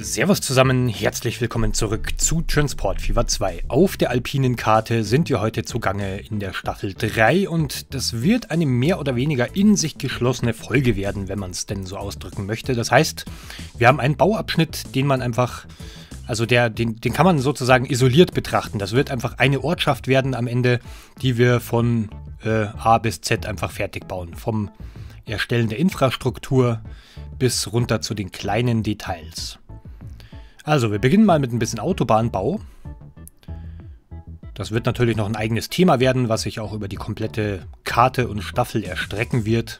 Servus zusammen, herzlich willkommen zurück zu Transport Fever 2. Auf der alpinen Karte sind wir heute zugange in der Staffel 3 und das wird eine mehr oder weniger in sich geschlossene Folge werden, wenn man es denn so ausdrücken möchte. Das heißt, wir haben einen Bauabschnitt, den man einfach, also der, den, den kann man sozusagen isoliert betrachten. Das wird einfach eine Ortschaft werden am Ende, die wir von äh, A bis Z einfach fertig bauen. Vom Erstellen der Infrastruktur bis runter zu den kleinen Details. Also, wir beginnen mal mit ein bisschen Autobahnbau. Das wird natürlich noch ein eigenes Thema werden, was sich auch über die komplette Karte und Staffel erstrecken wird.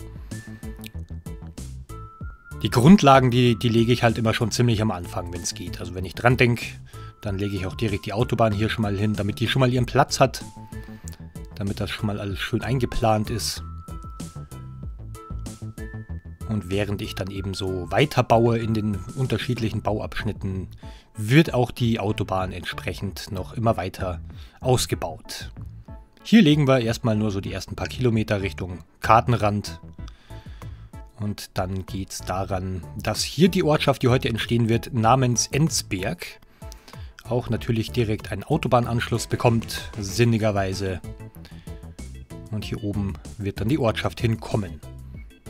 Die Grundlagen, die, die lege ich halt immer schon ziemlich am Anfang, wenn es geht. Also wenn ich dran denke, dann lege ich auch direkt die Autobahn hier schon mal hin, damit die schon mal ihren Platz hat. Damit das schon mal alles schön eingeplant ist. Und während ich dann eben so weiterbaue in den unterschiedlichen Bauabschnitten, wird auch die Autobahn entsprechend noch immer weiter ausgebaut. Hier legen wir erstmal nur so die ersten paar Kilometer Richtung Kartenrand. Und dann geht es daran, dass hier die Ortschaft, die heute entstehen wird, namens Enzberg, auch natürlich direkt einen Autobahnanschluss bekommt, sinnigerweise. Und hier oben wird dann die Ortschaft hinkommen.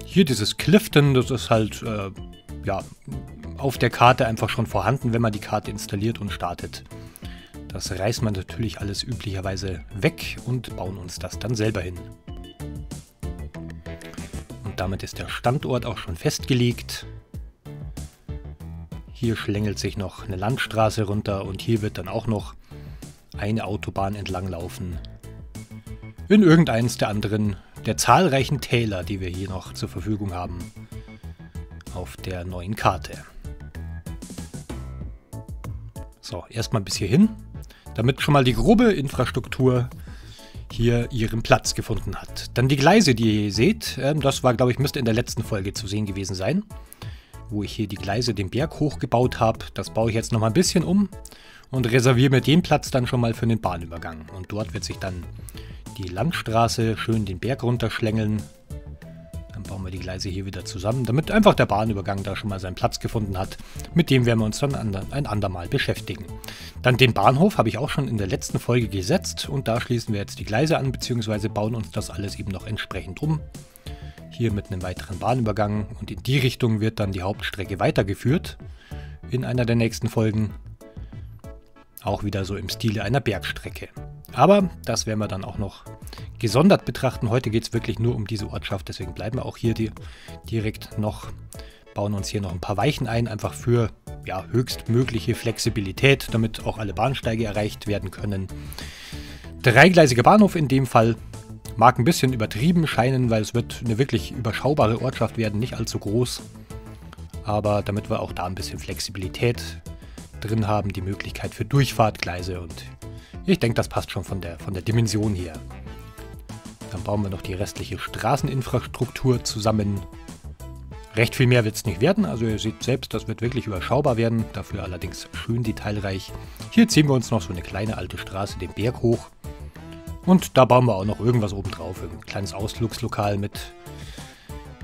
Hier dieses Clifton, das ist halt äh, ja, auf der Karte einfach schon vorhanden, wenn man die Karte installiert und startet. Das reißt man natürlich alles üblicherweise weg und bauen uns das dann selber hin. Und damit ist der Standort auch schon festgelegt. Hier schlängelt sich noch eine Landstraße runter und hier wird dann auch noch eine Autobahn entlang laufen. In irgendeins der anderen der zahlreichen Täler, die wir hier noch zur Verfügung haben auf der neuen Karte. So, erstmal bis hierhin, damit schon mal die grobe Infrastruktur hier ihren Platz gefunden hat. Dann die Gleise, die ihr hier seht, ähm, das war, glaube ich, müsste in der letzten Folge zu sehen gewesen sein, wo ich hier die Gleise den Berg hochgebaut habe. Das baue ich jetzt noch mal ein bisschen um und reserviere mir den Platz dann schon mal für den Bahnübergang. Und dort wird sich dann die Landstraße schön den Berg runterschlängeln. Dann bauen wir die Gleise hier wieder zusammen, damit einfach der Bahnübergang da schon mal seinen Platz gefunden hat. Mit dem werden wir uns dann ein andermal beschäftigen. Dann den Bahnhof habe ich auch schon in der letzten Folge gesetzt und da schließen wir jetzt die Gleise an, beziehungsweise bauen uns das alles eben noch entsprechend um. Hier mit einem weiteren Bahnübergang und in die Richtung wird dann die Hauptstrecke weitergeführt in einer der nächsten Folgen. Auch wieder so im Stile einer Bergstrecke. Aber das werden wir dann auch noch gesondert betrachten. Heute geht es wirklich nur um diese Ortschaft, deswegen bleiben wir auch hier die, direkt noch, bauen uns hier noch ein paar Weichen ein, einfach für ja, höchstmögliche Flexibilität, damit auch alle Bahnsteige erreicht werden können. Dreigleisiger Bahnhof in dem Fall mag ein bisschen übertrieben scheinen, weil es wird eine wirklich überschaubare Ortschaft werden, nicht allzu groß. Aber damit wir auch da ein bisschen Flexibilität drin haben, die Möglichkeit für Durchfahrtgleise und ich denke, das passt schon von der, von der Dimension her. Dann bauen wir noch die restliche Straßeninfrastruktur zusammen. Recht viel mehr wird es nicht werden, also ihr seht selbst, das wird wirklich überschaubar werden, dafür allerdings schön detailreich. Hier ziehen wir uns noch so eine kleine alte Straße den Berg hoch. Und da bauen wir auch noch irgendwas oben drauf, ein kleines Ausflugslokal mit,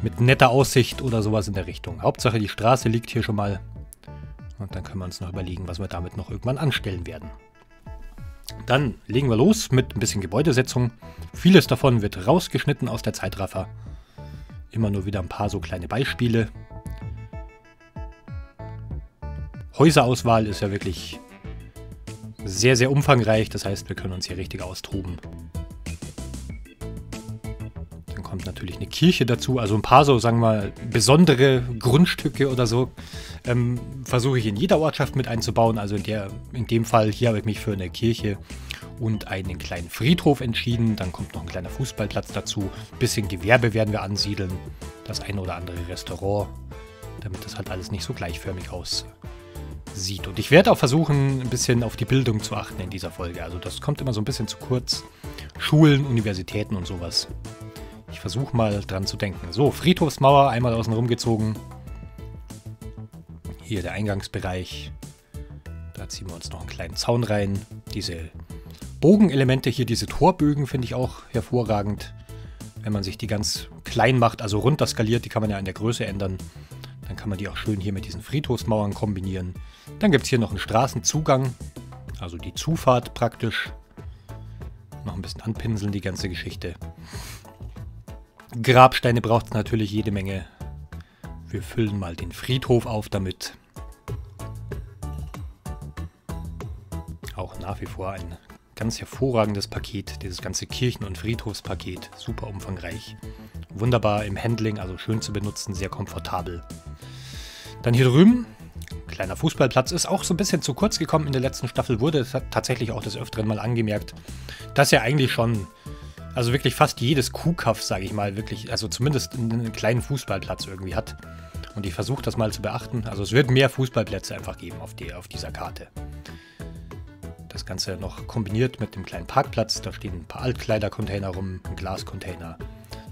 mit netter Aussicht oder sowas in der Richtung. Hauptsache die Straße liegt hier schon mal. Und dann können wir uns noch überlegen, was wir damit noch irgendwann anstellen werden. Dann legen wir los mit ein bisschen Gebäudesetzung. Vieles davon wird rausgeschnitten aus der Zeitraffer. Immer nur wieder ein paar so kleine Beispiele. Häuserauswahl ist ja wirklich sehr, sehr umfangreich. Das heißt, wir können uns hier richtig austoben. Dann kommt natürlich eine Kirche dazu. Also ein paar so, sagen wir mal, besondere Grundstücke oder so ähm, versuche ich in jeder Ortschaft mit einzubauen. Also in, der, in dem Fall hier habe ich mich für eine Kirche und einen kleinen Friedhof entschieden. Dann kommt noch ein kleiner Fußballplatz dazu. Ein bisschen Gewerbe werden wir ansiedeln. Das eine oder andere Restaurant, damit das halt alles nicht so gleichförmig aussieht. Und ich werde auch versuchen, ein bisschen auf die Bildung zu achten in dieser Folge. Also das kommt immer so ein bisschen zu kurz. Schulen, Universitäten und sowas. Ich versuche mal dran zu denken. So, Friedhofsmauer einmal außen rumgezogen. Hier der Eingangsbereich. Da ziehen wir uns noch einen kleinen Zaun rein. Diese Bogenelemente hier, diese Torbögen finde ich auch hervorragend. Wenn man sich die ganz klein macht, also runter skaliert, die kann man ja in der Größe ändern. Dann kann man die auch schön hier mit diesen Friedhofsmauern kombinieren. Dann gibt es hier noch einen Straßenzugang, also die Zufahrt praktisch. Noch ein bisschen anpinseln, die ganze Geschichte. Grabsteine braucht es natürlich jede Menge. Wir füllen mal den Friedhof auf damit. Auch nach wie vor ein ganz hervorragendes Paket, dieses ganze Kirchen- und Friedhofspaket. Super umfangreich. Wunderbar im Handling, also schön zu benutzen, sehr komfortabel. Dann hier drüben, kleiner Fußballplatz, ist auch so ein bisschen zu kurz gekommen in der letzten Staffel, wurde tatsächlich auch des Öfteren mal angemerkt, dass ja eigentlich schon, also wirklich fast jedes Kuhkaff, sage ich mal, wirklich, also zumindest einen kleinen Fußballplatz irgendwie hat. Und ich versuche das mal zu beachten. Also es wird mehr Fußballplätze einfach geben auf, die, auf dieser Karte. Das Ganze noch kombiniert mit dem kleinen Parkplatz. Da stehen ein paar Altkleidercontainer rum, ein Glascontainer.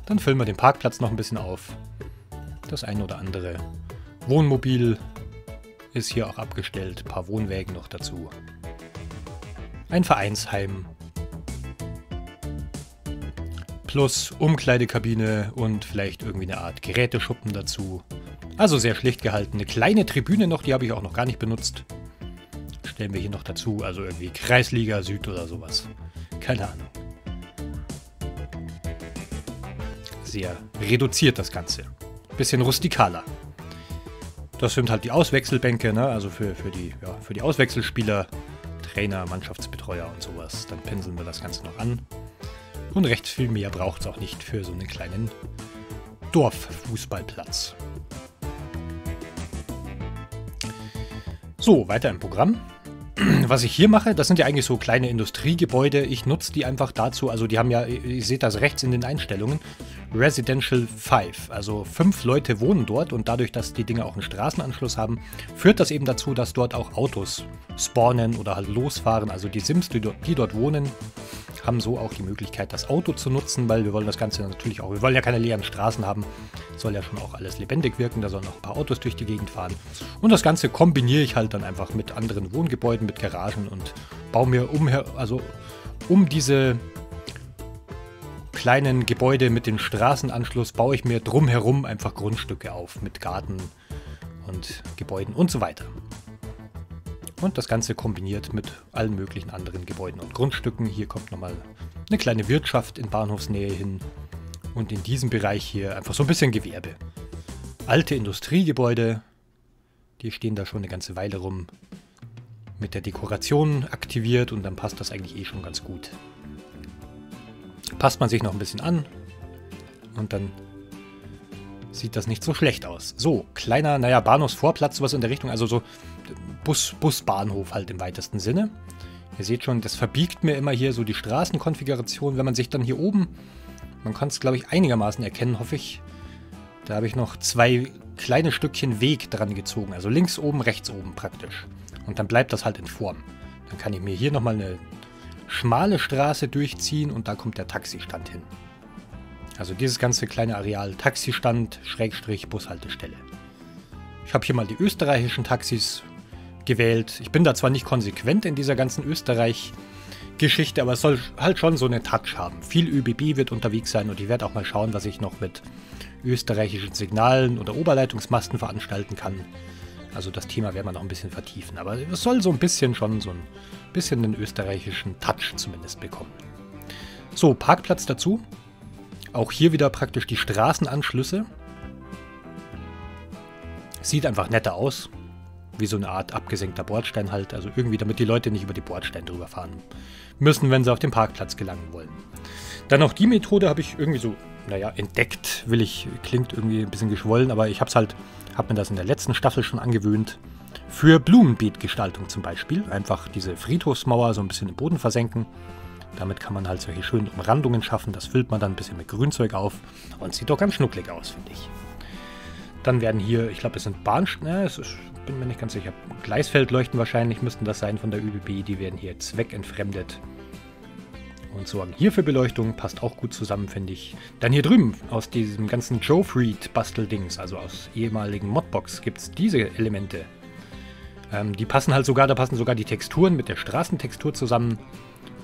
Dann füllen wir den Parkplatz noch ein bisschen auf. Das ein oder andere Wohnmobil ist hier auch abgestellt. Ein paar Wohnwägen noch dazu. Ein Vereinsheim. Plus Umkleidekabine und vielleicht irgendwie eine Art Geräteschuppen dazu. Also sehr schlicht gehalten. Eine kleine Tribüne noch, die habe ich auch noch gar nicht benutzt stellen wir hier noch dazu. Also irgendwie Kreisliga Süd oder sowas. Keine Ahnung. Sehr reduziert das Ganze. Bisschen rustikaler. Das sind halt die Auswechselbänke, ne? also für, für, die, ja, für die Auswechselspieler, Trainer, Mannschaftsbetreuer und sowas. Dann pinseln wir das Ganze noch an. Und recht viel mehr braucht es auch nicht für so einen kleinen Dorffußballplatz. So, weiter im Programm. was ich hier mache, das sind ja eigentlich so kleine Industriegebäude. Ich nutze die einfach dazu, also die haben ja, ihr seht das rechts in den Einstellungen, Residential 5. Also fünf Leute wohnen dort und dadurch, dass die Dinge auch einen Straßenanschluss haben, führt das eben dazu, dass dort auch Autos spawnen oder halt losfahren. Also die Sims, die dort, die dort wohnen, haben so auch die Möglichkeit, das Auto zu nutzen, weil wir wollen das Ganze natürlich auch, wir wollen ja keine leeren Straßen haben, soll ja schon auch alles lebendig wirken, da sollen auch ein paar Autos durch die Gegend fahren. Und das Ganze kombiniere ich halt dann einfach mit anderen Wohngebäuden, mit Garagen und baue mir um, also um diese kleinen Gebäude mit dem Straßenanschluss baue ich mir drumherum einfach Grundstücke auf mit Garten und Gebäuden und so weiter. Und das Ganze kombiniert mit allen möglichen anderen Gebäuden und Grundstücken. Hier kommt nochmal eine kleine Wirtschaft in Bahnhofsnähe hin. Und in diesem Bereich hier einfach so ein bisschen Gewerbe. Alte Industriegebäude, die stehen da schon eine ganze Weile rum. Mit der Dekoration aktiviert und dann passt das eigentlich eh schon ganz gut. Passt man sich noch ein bisschen an und dann sieht das nicht so schlecht aus. So, kleiner, naja, Bahnhofsvorplatz, sowas in der Richtung, also so Bus, Busbahnhof halt im weitesten Sinne. Ihr seht schon, das verbiegt mir immer hier so die Straßenkonfiguration. Wenn man sich dann hier oben, man kann es glaube ich einigermaßen erkennen, hoffe ich. Da habe ich noch zwei kleine Stückchen Weg dran gezogen. Also links oben, rechts oben praktisch. Und dann bleibt das halt in Form. Dann kann ich mir hier nochmal eine schmale Straße durchziehen und da kommt der Taxistand hin. Also dieses ganze kleine Areal Taxistand, Schrägstrich, Bushaltestelle. Ich habe hier mal die österreichischen Taxis gewählt. Ich bin da zwar nicht konsequent in dieser ganzen Österreich-Geschichte, aber es soll halt schon so eine Touch haben. Viel ÖBB wird unterwegs sein und ich werde auch mal schauen, was ich noch mit österreichischen Signalen oder Oberleitungsmasten veranstalten kann. Also das Thema werden wir noch ein bisschen vertiefen. Aber es soll so ein bisschen schon so ein bisschen den österreichischen Touch zumindest bekommen. So, Parkplatz dazu. Auch hier wieder praktisch die Straßenanschlüsse. Sieht einfach netter aus wie so eine Art abgesenkter Bordstein halt. Also irgendwie, damit die Leute nicht über die Bordsteine drüber fahren müssen, wenn sie auf den Parkplatz gelangen wollen. Dann auch die Methode habe ich irgendwie so, naja, entdeckt, will ich, klingt irgendwie ein bisschen geschwollen, aber ich habe es halt, habe mir das in der letzten Staffel schon angewöhnt. Für Blumenbeetgestaltung zum Beispiel. Einfach diese Friedhofsmauer so ein bisschen im Boden versenken. Damit kann man halt solche schönen Umrandungen schaffen. Das füllt man dann ein bisschen mit Grünzeug auf und sieht doch ganz schnucklig aus, finde ich. Dann werden hier, ich glaube, es sind Bahnsteine, bin mir nicht ganz sicher. Gleisfeldleuchten wahrscheinlich müssten das sein von der ÜBB. Die werden hier zweckentfremdet. Und sorgen hier für Beleuchtung. Passt auch gut zusammen, finde ich. Dann hier drüben, aus diesem ganzen Joe Freed Basteldings, also aus ehemaligen Modbox, gibt es diese Elemente. Ähm, die passen halt sogar, da passen sogar die Texturen mit der Straßentextur zusammen.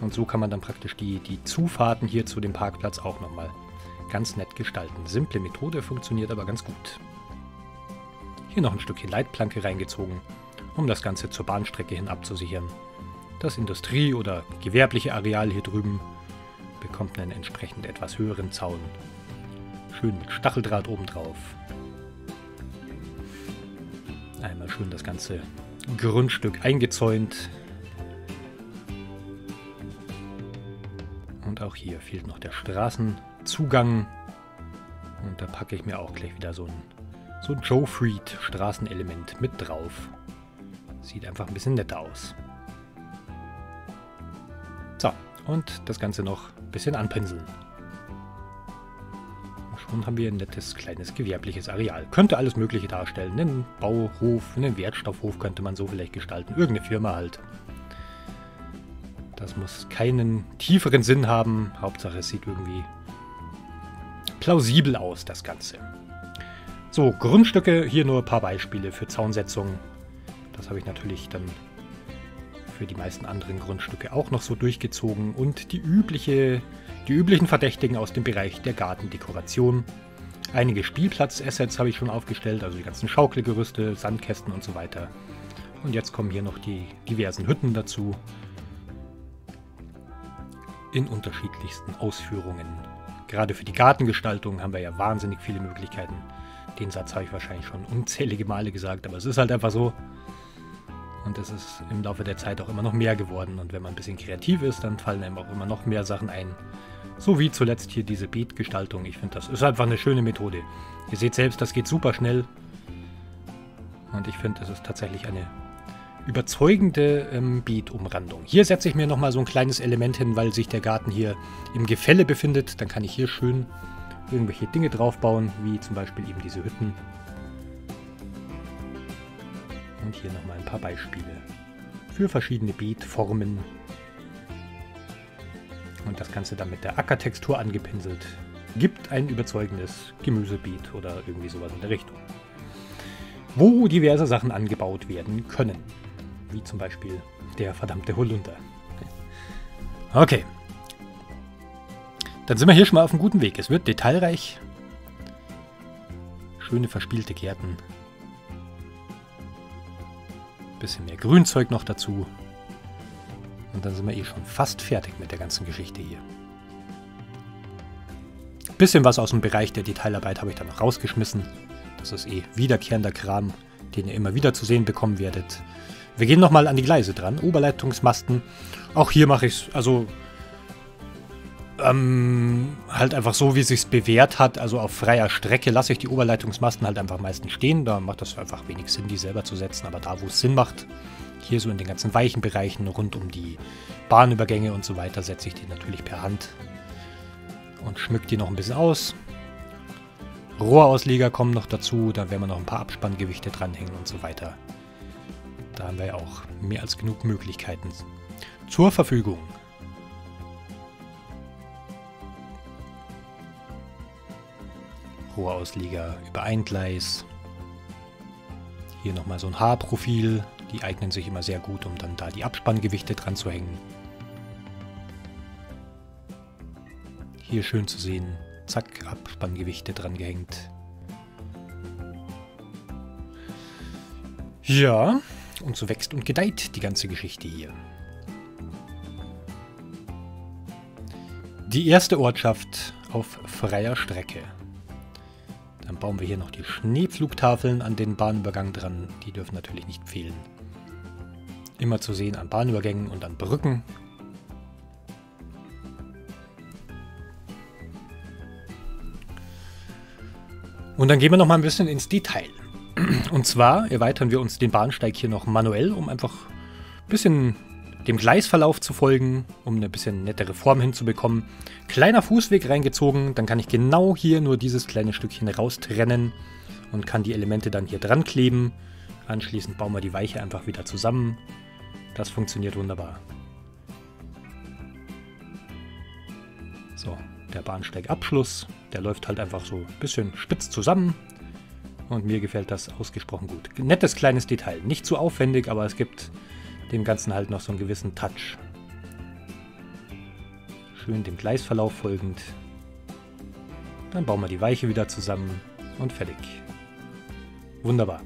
Und so kann man dann praktisch die, die Zufahrten hier zu dem Parkplatz auch nochmal ganz nett gestalten. Simple Methode, funktioniert aber ganz gut. Hier noch ein Stückchen Leitplanke reingezogen, um das Ganze zur Bahnstrecke hin abzusichern. Das Industrie- oder gewerbliche Areal hier drüben bekommt einen entsprechend etwas höheren Zaun. Schön mit Stacheldraht obendrauf. Einmal schön das ganze Grundstück eingezäunt. Und auch hier fehlt noch der Straßenzugang. Und da packe ich mir auch gleich wieder so ein, so Joe Freed Straßenelement mit drauf. Sieht einfach ein bisschen netter aus. Und das Ganze noch ein bisschen anpinseln. Schon haben wir ein nettes kleines gewerbliches Areal. Könnte alles Mögliche darstellen. Einen Bauhof, einen Wertstoffhof könnte man so vielleicht gestalten. Irgendeine Firma halt. Das muss keinen tieferen Sinn haben. Hauptsache es sieht irgendwie plausibel aus, das Ganze. So, Grundstücke, hier nur ein paar Beispiele für Zaunsetzung. Das habe ich natürlich dann für die meisten anderen Grundstücke auch noch so durchgezogen. Und die, übliche, die üblichen Verdächtigen aus dem Bereich der Gartendekoration. Einige Spielplatz-Assets habe ich schon aufgestellt, also die ganzen Schaukelgerüste, Sandkästen und so weiter. Und jetzt kommen hier noch die diversen Hütten dazu. In unterschiedlichsten Ausführungen. Gerade für die Gartengestaltung haben wir ja wahnsinnig viele Möglichkeiten. Den Satz habe ich wahrscheinlich schon unzählige Male gesagt, aber es ist halt einfach so. Und es ist im Laufe der Zeit auch immer noch mehr geworden. Und wenn man ein bisschen kreativ ist, dann fallen einem auch immer noch mehr Sachen ein. So wie zuletzt hier diese Beetgestaltung. Ich finde, das ist einfach eine schöne Methode. Ihr seht selbst, das geht super schnell. Und ich finde, das ist tatsächlich eine überzeugende ähm, Beet-Umrandung. Hier setze ich mir nochmal so ein kleines Element hin, weil sich der Garten hier im Gefälle befindet. Dann kann ich hier schön irgendwelche Dinge draufbauen, wie zum Beispiel eben diese Hütten. Und hier nochmal ein paar Beispiele für verschiedene Beetformen. Und das Ganze dann mit der Ackertextur angepinselt. Gibt ein überzeugendes Gemüsebeet oder irgendwie sowas in der Richtung. Wo diverse Sachen angebaut werden können. Wie zum Beispiel der verdammte Holunder. Okay. Dann sind wir hier schon mal auf einem guten Weg. Es wird detailreich. Schöne verspielte Gärten Bisschen mehr Grünzeug noch dazu. Und dann sind wir eh schon fast fertig mit der ganzen Geschichte hier. Bisschen was aus dem Bereich der Detailarbeit habe ich dann noch rausgeschmissen. Das ist eh wiederkehrender Kram, den ihr immer wieder zu sehen bekommen werdet. Wir gehen nochmal an die Gleise dran. Oberleitungsmasten. Auch hier mache ich es, also ähm, halt einfach so, wie es sich bewährt hat. Also auf freier Strecke lasse ich die Oberleitungsmasten halt einfach meistens stehen. Da macht das einfach wenig Sinn, die selber zu setzen. Aber da, wo es Sinn macht, hier so in den ganzen weichen Bereichen rund um die Bahnübergänge und so weiter, setze ich die natürlich per Hand und schmück die noch ein bisschen aus. Rohrausleger kommen noch dazu, da werden wir noch ein paar Abspanngewichte dranhängen und so weiter. Da haben wir ja auch mehr als genug Möglichkeiten zur Verfügung. Rohrausleger über ein Gleis. Hier nochmal so ein Haarprofil. Die eignen sich immer sehr gut, um dann da die Abspanngewichte dran zu hängen. Hier schön zu sehen. Zack, Abspanngewichte dran gehängt. Ja, und so wächst und gedeiht die ganze Geschichte hier. Die erste Ortschaft auf freier Strecke. Dann bauen wir hier noch die Schneepflugtafeln an den Bahnübergang dran. Die dürfen natürlich nicht fehlen. Immer zu sehen an Bahnübergängen und an Brücken. Und dann gehen wir noch mal ein bisschen ins Detail. Und zwar erweitern wir uns den Bahnsteig hier noch manuell, um einfach ein bisschen dem Gleisverlauf zu folgen, um eine bisschen nettere Form hinzubekommen. Kleiner Fußweg reingezogen, dann kann ich genau hier nur dieses kleine Stückchen raustrennen und kann die Elemente dann hier dran kleben. Anschließend bauen wir die Weiche einfach wieder zusammen. Das funktioniert wunderbar. So, der Bahnsteigabschluss, der läuft halt einfach so ein bisschen spitz zusammen. Und mir gefällt das ausgesprochen gut. Nettes kleines Detail. Nicht zu aufwendig, aber es gibt dem Ganzen halt noch so einen gewissen Touch. Schön dem Gleisverlauf folgend. Dann bauen wir die Weiche wieder zusammen und fertig. Wunderbar.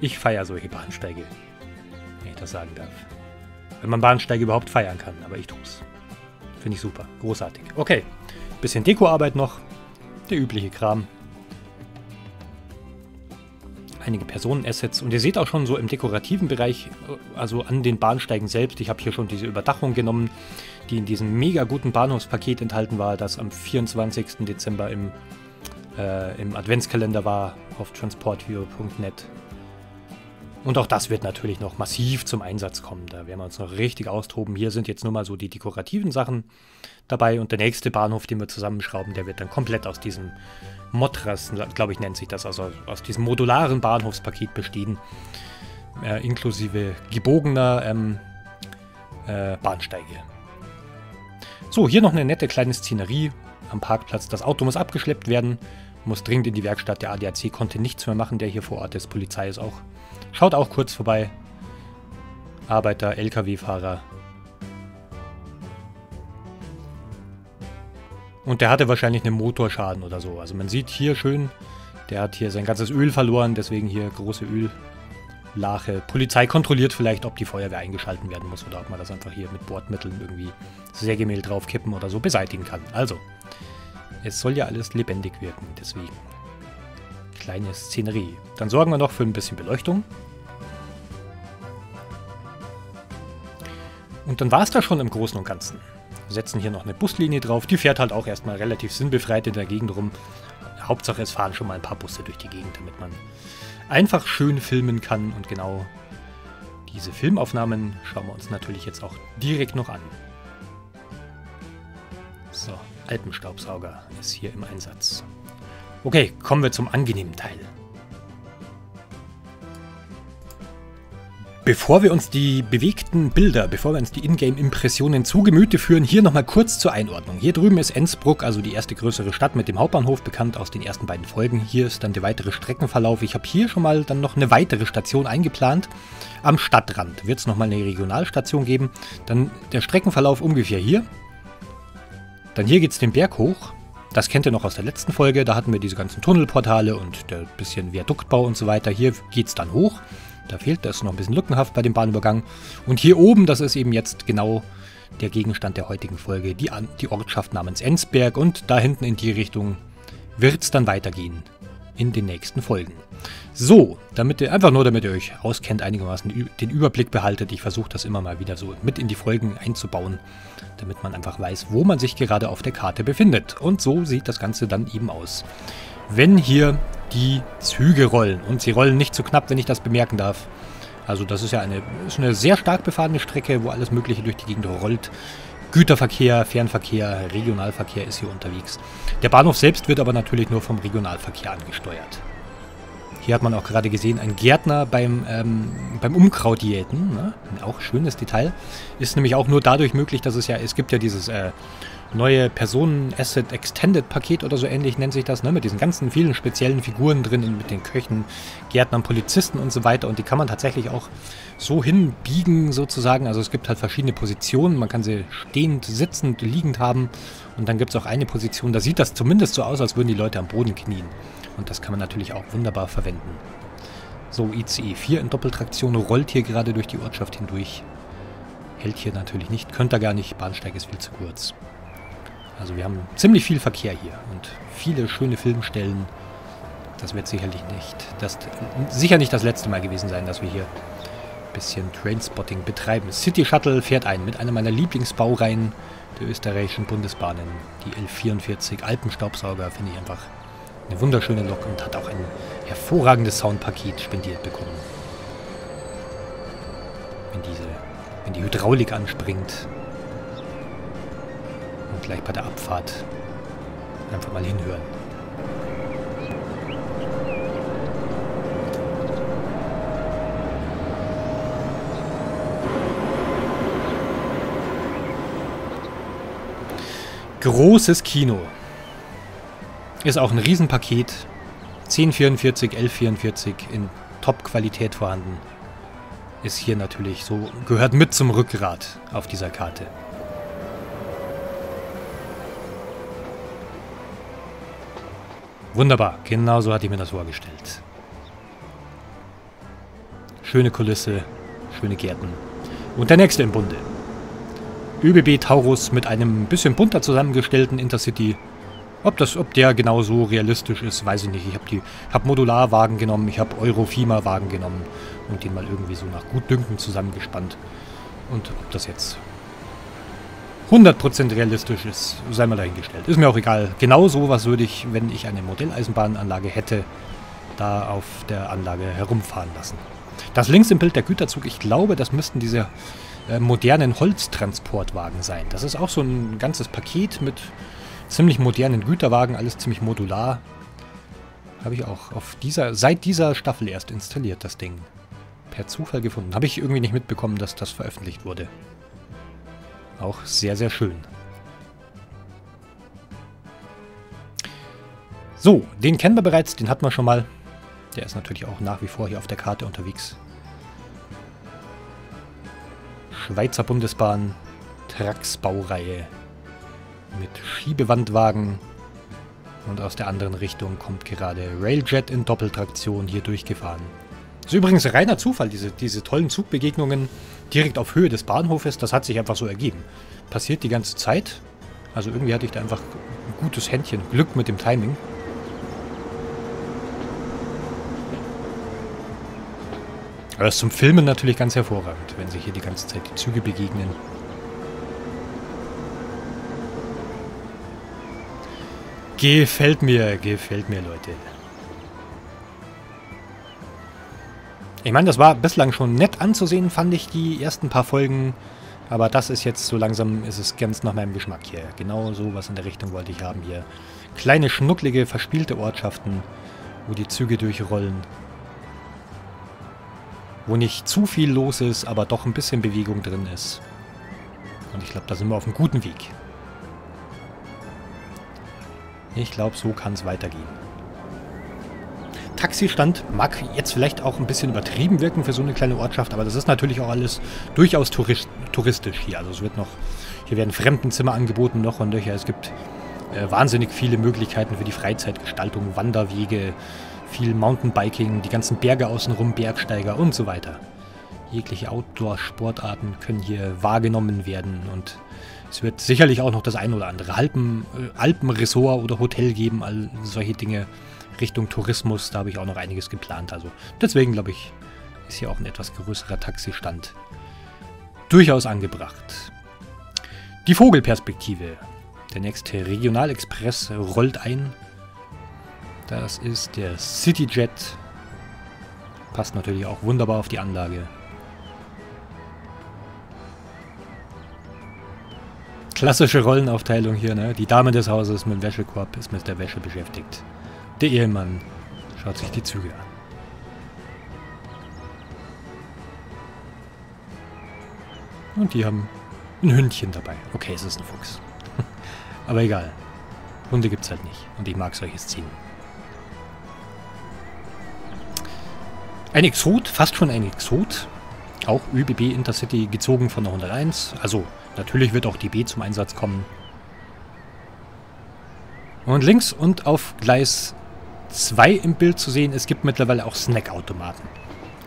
Ich feiere solche Bahnsteige, wenn ich das sagen darf. Wenn man Bahnsteige überhaupt feiern kann, aber ich tue es. Finde ich super, großartig. Okay, bisschen Dekoarbeit noch, der übliche Kram. Einige Personenassets und ihr seht auch schon so im dekorativen Bereich, also an den Bahnsteigen selbst, ich habe hier schon diese Überdachung genommen, die in diesem mega guten Bahnhofspaket enthalten war, das am 24. Dezember im, äh, im Adventskalender war auf transportview.net. Und auch das wird natürlich noch massiv zum Einsatz kommen. Da werden wir uns noch richtig austoben. Hier sind jetzt nur mal so die dekorativen Sachen dabei. Und der nächste Bahnhof, den wir zusammenschrauben, der wird dann komplett aus diesem Motras, glaube ich, nennt sich das, also aus diesem modularen Bahnhofspaket bestehen. Äh, inklusive gebogener ähm, äh, Bahnsteige. So, hier noch eine nette kleine Szenerie am Parkplatz. Das Auto muss abgeschleppt werden, muss dringend in die Werkstatt. Der ADAC konnte nichts mehr machen, der hier vor Ort ist. Polizei ist auch Schaut auch kurz vorbei. Arbeiter, LKW-Fahrer. Und der hatte wahrscheinlich einen Motorschaden oder so. Also man sieht hier schön, der hat hier sein ganzes Öl verloren, deswegen hier große Öllache. Polizei kontrolliert vielleicht, ob die Feuerwehr eingeschalten werden muss oder ob man das einfach hier mit Bordmitteln irgendwie Sägemehl draufkippen oder so beseitigen kann. Also, es soll ja alles lebendig wirken, deswegen kleine Szenerie. Dann sorgen wir noch für ein bisschen Beleuchtung. Und dann war es da schon im Großen und Ganzen. Wir setzen hier noch eine Buslinie drauf. Die fährt halt auch erstmal relativ sinnbefreit in der Gegend rum. Hauptsache es fahren schon mal ein paar Busse durch die Gegend, damit man einfach schön filmen kann. Und genau diese Filmaufnahmen schauen wir uns natürlich jetzt auch direkt noch an. So, Alpenstaubsauger ist hier im Einsatz. Okay, kommen wir zum angenehmen Teil. Bevor wir uns die bewegten Bilder, bevor wir uns die Ingame-Impressionen zu Gemüte führen, hier nochmal kurz zur Einordnung. Hier drüben ist Ensbruck, also die erste größere Stadt mit dem Hauptbahnhof, bekannt aus den ersten beiden Folgen. Hier ist dann der weitere Streckenverlauf. Ich habe hier schon mal dann noch eine weitere Station eingeplant. Am Stadtrand wird es nochmal eine Regionalstation geben. Dann der Streckenverlauf ungefähr hier. Dann hier geht es den Berg hoch. Das kennt ihr noch aus der letzten Folge. Da hatten wir diese ganzen Tunnelportale und der bisschen Viaduktbau und so weiter. Hier geht es dann hoch. Da fehlt das noch ein bisschen lückenhaft bei dem Bahnübergang. Und hier oben, das ist eben jetzt genau der Gegenstand der heutigen Folge, die, die Ortschaft namens Ensberg. Und da hinten in die Richtung wird es dann weitergehen in den nächsten Folgen. So, damit ihr, einfach nur damit ihr euch auskennt, einigermaßen den Überblick behaltet. Ich versuche das immer mal wieder so mit in die Folgen einzubauen, damit man einfach weiß, wo man sich gerade auf der Karte befindet. Und so sieht das Ganze dann eben aus. Wenn hier die Züge rollen, und sie rollen nicht zu knapp, wenn ich das bemerken darf. Also das ist ja eine, ist eine sehr stark befahrene Strecke, wo alles Mögliche durch die Gegend rollt. Güterverkehr, Fernverkehr, Regionalverkehr ist hier unterwegs. Der Bahnhof selbst wird aber natürlich nur vom Regionalverkehr angesteuert. Hier hat man auch gerade gesehen, ein Gärtner beim, ähm, beim Unkrautjäten, ne? auch schönes Detail, ist nämlich auch nur dadurch möglich, dass es ja, es gibt ja dieses äh, neue Personen-Asset Extended Paket oder so ähnlich nennt sich das, ne? mit diesen ganzen vielen speziellen Figuren drin, mit den Köchen, Gärtnern, Polizisten und so weiter und die kann man tatsächlich auch so hinbiegen sozusagen, also es gibt halt verschiedene Positionen, man kann sie stehend, sitzend, liegend haben und dann gibt es auch eine Position, da sieht das zumindest so aus, als würden die Leute am Boden knien. Und das kann man natürlich auch wunderbar verwenden. So, ICE 4 in Doppeltraktion rollt hier gerade durch die Ortschaft hindurch. Hält hier natürlich nicht, könnte er gar nicht, Bahnsteig ist viel zu kurz. Also wir haben ziemlich viel Verkehr hier und viele schöne Filmstellen. Das wird sicherlich nicht, das, sicher nicht das letzte Mal gewesen sein, dass wir hier ein bisschen Trainspotting betreiben. City Shuttle fährt ein mit einer meiner Lieblingsbaureihen der österreichischen Bundesbahnen. Die L44 Alpenstaubsauger finde ich einfach eine wunderschöne Lok und hat auch ein hervorragendes Soundpaket spendiert bekommen. Wenn diese, wenn die Hydraulik anspringt gleich bei der Abfahrt einfach mal hinhören. Großes Kino. Ist auch ein Riesenpaket. 1044, 1144 in Top-Qualität vorhanden. Ist hier natürlich so, gehört mit zum Rückgrat auf dieser Karte. Wunderbar, genau so hatte ich mir das vorgestellt. Schöne Kulisse, schöne Gärten. Und der nächste im Bunde. ÖBB Taurus mit einem bisschen bunter zusammengestellten Intercity. Ob, das, ob der genauso realistisch ist, weiß ich nicht. Ich habe hab Modularwagen genommen, ich habe Eurofima-Wagen genommen und den mal irgendwie so nach Gutdünken zusammengespannt. Und ob das jetzt 100% realistisch ist, sei mal dahingestellt. Ist mir auch egal. Genau so was würde ich, wenn ich eine Modelleisenbahnanlage hätte, da auf der Anlage herumfahren lassen. Das links im Bild der Güterzug, ich glaube, das müssten diese äh, modernen Holztransportwagen sein. Das ist auch so ein ganzes Paket mit ziemlich modernen Güterwagen, alles ziemlich modular. Habe ich auch auf dieser, seit dieser Staffel erst installiert, das Ding. Per Zufall gefunden. Habe ich irgendwie nicht mitbekommen, dass das veröffentlicht wurde. Auch sehr, sehr schön. So, den kennen wir bereits, den hatten wir schon mal. Der ist natürlich auch nach wie vor hier auf der Karte unterwegs. Schweizer Bundesbahn, Trax-Baureihe mit Schiebewandwagen. Und aus der anderen Richtung kommt gerade Railjet in Doppeltraktion hier durchgefahren. Ist übrigens reiner Zufall, diese, diese tollen Zugbegegnungen direkt auf Höhe des Bahnhofes. Das hat sich einfach so ergeben. Passiert die ganze Zeit. Also irgendwie hatte ich da einfach ein gutes Händchen, Glück mit dem Timing. Aber das ist zum Filmen natürlich ganz hervorragend, wenn sich hier die ganze Zeit die Züge begegnen. Gefällt mir, gefällt mir, Leute. Ich meine, das war bislang schon nett anzusehen, fand ich, die ersten paar Folgen. Aber das ist jetzt so langsam, ist es ganz nach meinem Geschmack hier. Genau so was in der Richtung wollte ich haben hier. Kleine, schnucklige, verspielte Ortschaften, wo die Züge durchrollen wo nicht zu viel los ist, aber doch ein bisschen Bewegung drin ist. Und ich glaube, da sind wir auf einem guten Weg. Ich glaube, so kann es weitergehen. Taxistand mag jetzt vielleicht auch ein bisschen übertrieben wirken für so eine kleine Ortschaft, aber das ist natürlich auch alles durchaus touristisch hier. Also es wird noch, hier werden Fremdenzimmer angeboten noch und nöcher. Es gibt äh, wahnsinnig viele Möglichkeiten für die Freizeitgestaltung, Wanderwege, viel Mountainbiking, die ganzen Berge außenrum, Bergsteiger und so weiter. Jegliche Outdoor-Sportarten können hier wahrgenommen werden und es wird sicherlich auch noch das ein oder andere Alpen, äh, Alpenresort oder Hotel geben, all solche Dinge Richtung Tourismus. Da habe ich auch noch einiges geplant. Also deswegen glaube ich, ist hier auch ein etwas größerer Taxistand durchaus angebracht. Die Vogelperspektive. Der nächste Regionalexpress rollt ein. Das ist der CityJet. Passt natürlich auch wunderbar auf die Anlage. Klassische Rollenaufteilung hier, ne? Die Dame des Hauses mit dem Wäschekorb ist mit der Wäsche beschäftigt. Der Ehemann schaut sich die Züge an. Und die haben ein Hündchen dabei. Okay, es ist ein Fuchs. Aber egal. Hunde gibt's halt nicht. Und ich mag solche Szenen. Ein Exot, fast schon ein Exot. Auch ÖBB Intercity gezogen von der 101. Also natürlich wird auch die B zum Einsatz kommen. Und links und auf Gleis 2 im Bild zu sehen, es gibt mittlerweile auch Snackautomaten.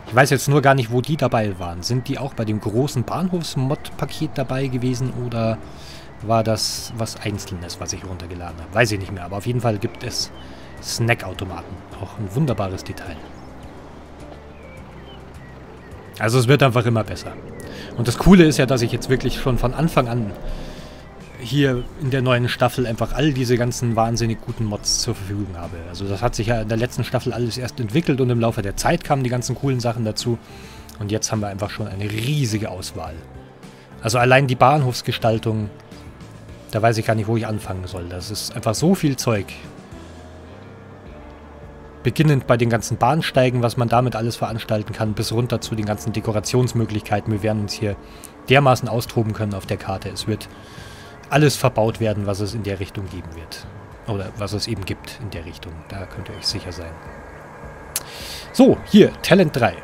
Ich weiß jetzt nur gar nicht, wo die dabei waren. Sind die auch bei dem großen Bahnhofs-Mod-Paket dabei gewesen oder war das was Einzelnes, was ich runtergeladen habe? Weiß ich nicht mehr, aber auf jeden Fall gibt es Snackautomaten. Auch ein wunderbares Detail. Also es wird einfach immer besser. Und das Coole ist ja, dass ich jetzt wirklich schon von Anfang an hier in der neuen Staffel einfach all diese ganzen wahnsinnig guten Mods zur Verfügung habe. Also das hat sich ja in der letzten Staffel alles erst entwickelt und im Laufe der Zeit kamen die ganzen coolen Sachen dazu. Und jetzt haben wir einfach schon eine riesige Auswahl. Also allein die Bahnhofsgestaltung, da weiß ich gar nicht, wo ich anfangen soll. Das ist einfach so viel Zeug. Beginnend bei den ganzen Bahnsteigen, was man damit alles veranstalten kann, bis runter zu den ganzen Dekorationsmöglichkeiten. Wir werden uns hier dermaßen austoben können auf der Karte. Es wird alles verbaut werden, was es in der Richtung geben wird. Oder was es eben gibt in der Richtung. Da könnt ihr euch sicher sein. So, hier, Talent 3.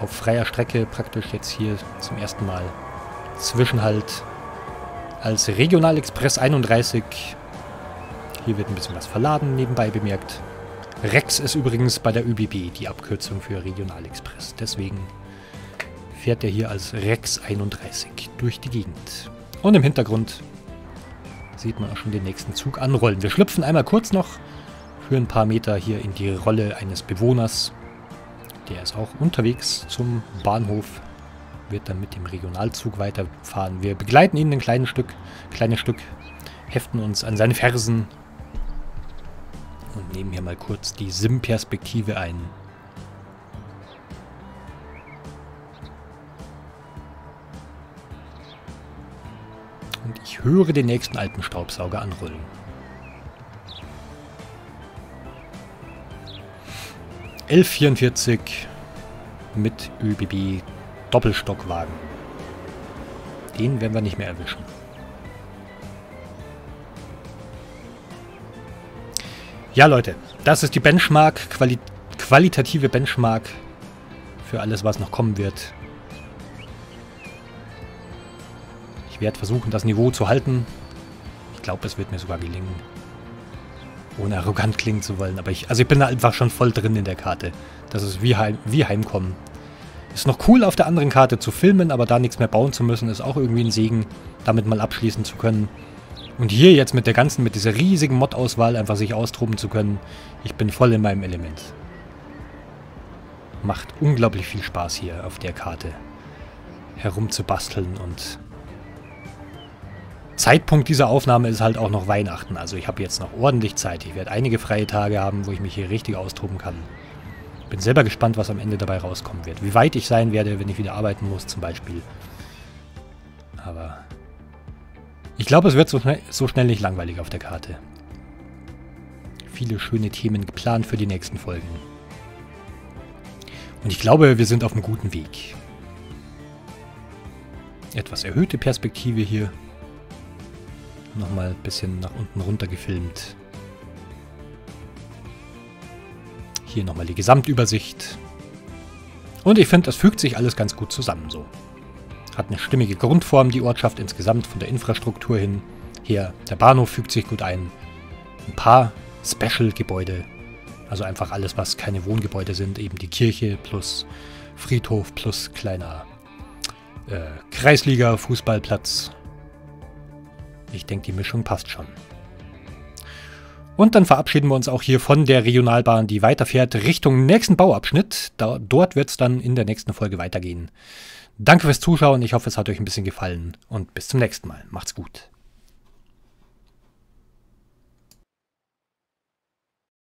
Auf freier Strecke praktisch jetzt hier zum ersten Mal Zwischenhalt als Regionalexpress 31. Hier wird ein bisschen was verladen, nebenbei bemerkt. Rex ist übrigens bei der ÖBB die Abkürzung für Regionalexpress. Deswegen fährt er hier als Rex 31 durch die Gegend. Und im Hintergrund sieht man auch schon den nächsten Zug anrollen. Wir schlüpfen einmal kurz noch für ein paar Meter hier in die Rolle eines Bewohners. Der ist auch unterwegs zum Bahnhof, wird dann mit dem Regionalzug weiterfahren. Wir begleiten ihn ein kleines Stück, kleines Stück, heften uns an seine Fersen und nehmen hier mal kurz die Sim-Perspektive ein. Höre den nächsten Alpenstaubsauger anrollen. L44 mit ÖBB Doppelstockwagen. Den werden wir nicht mehr erwischen. Ja, Leute, das ist die Benchmark, quali qualitative Benchmark für alles, was noch kommen wird. Ich werde versuchen, das Niveau zu halten. Ich glaube, es wird mir sogar gelingen. Ohne arrogant klingen zu wollen. Aber ich, also ich bin da einfach schon voll drin in der Karte. Das ist wie, heim, wie Heimkommen. Ist noch cool auf der anderen Karte zu filmen, aber da nichts mehr bauen zu müssen, ist auch irgendwie ein Segen, damit mal abschließen zu können. Und hier jetzt mit der ganzen, mit dieser riesigen Mod-Auswahl einfach sich austoben zu können, ich bin voll in meinem Element. Macht unglaublich viel Spaß hier auf der Karte herumzubasteln und Zeitpunkt dieser Aufnahme ist halt auch noch Weihnachten. Also ich habe jetzt noch ordentlich Zeit. Ich werde einige freie Tage haben, wo ich mich hier richtig austoben kann. Bin selber gespannt, was am Ende dabei rauskommen wird. Wie weit ich sein werde, wenn ich wieder arbeiten muss zum Beispiel. Aber ich glaube, es wird so schnell, so schnell nicht langweilig auf der Karte. Viele schöne Themen geplant für die nächsten Folgen. Und ich glaube, wir sind auf einem guten Weg. Etwas erhöhte Perspektive hier nochmal ein bisschen nach unten runter gefilmt. Hier nochmal die Gesamtübersicht. Und ich finde, das fügt sich alles ganz gut zusammen so. Hat eine stimmige Grundform, die Ortschaft insgesamt von der Infrastruktur hin. Hier, der Bahnhof fügt sich gut ein. Ein paar Special-Gebäude. Also einfach alles, was keine Wohngebäude sind. Eben die Kirche plus Friedhof plus kleiner äh, Kreisliga-Fußballplatz ich denke, die Mischung passt schon. Und dann verabschieden wir uns auch hier von der Regionalbahn, die weiterfährt Richtung nächsten Bauabschnitt. Da, dort wird es dann in der nächsten Folge weitergehen. Danke fürs Zuschauen, ich hoffe, es hat euch ein bisschen gefallen und bis zum nächsten Mal. Macht's gut.